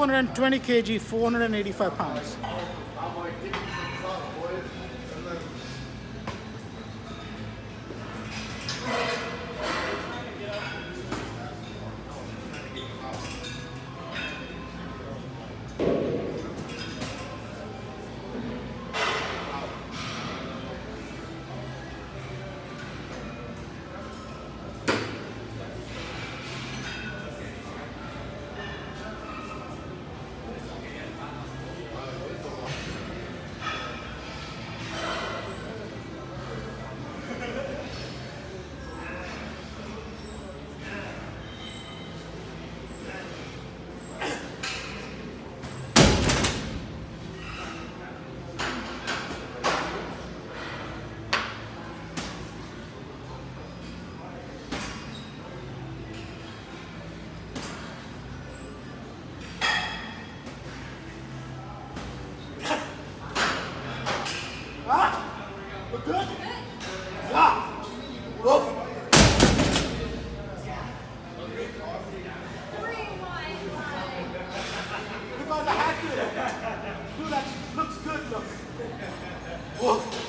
220 kg, 485 pounds. that looks good, look.